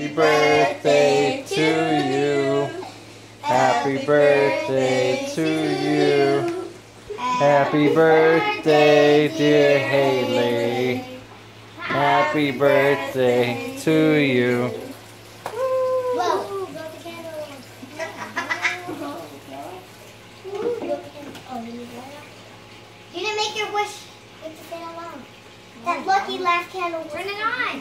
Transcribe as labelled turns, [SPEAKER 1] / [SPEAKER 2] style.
[SPEAKER 1] Happy birthday to you. Happy birthday to you. Happy birthday, dear Haley. Happy birthday to you.
[SPEAKER 2] Whoa. You didn't make your wish with the fan alone. That lucky last candle.
[SPEAKER 3] Turn it on.